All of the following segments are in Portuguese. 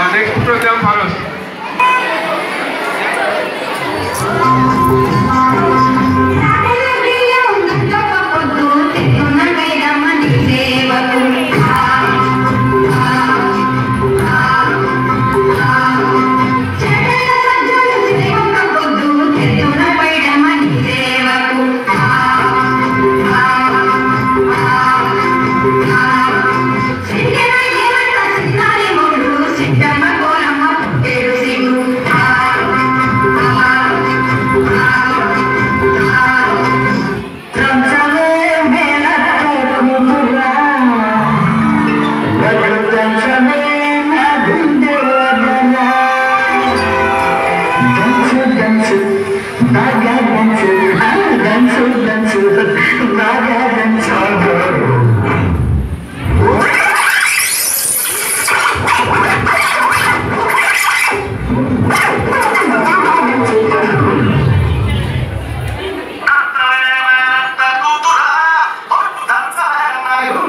Uh, next program follows.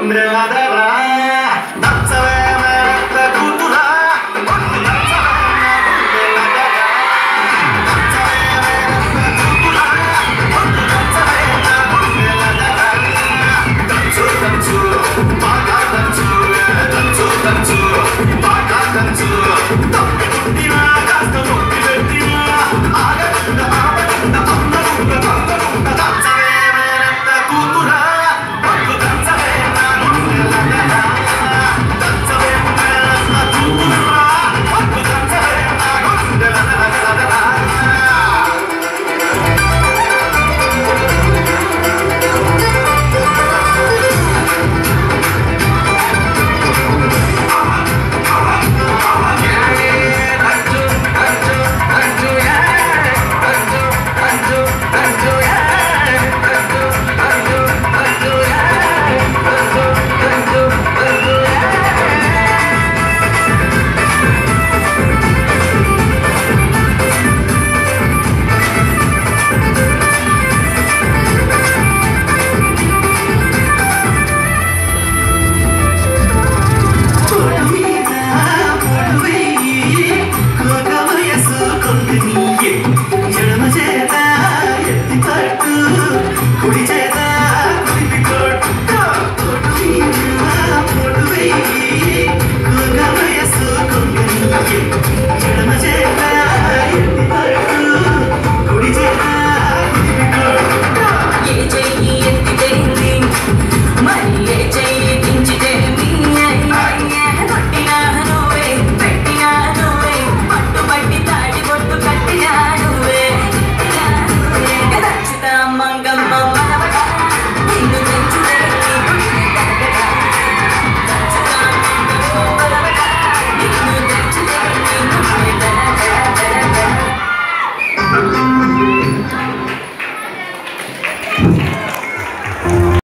मेरा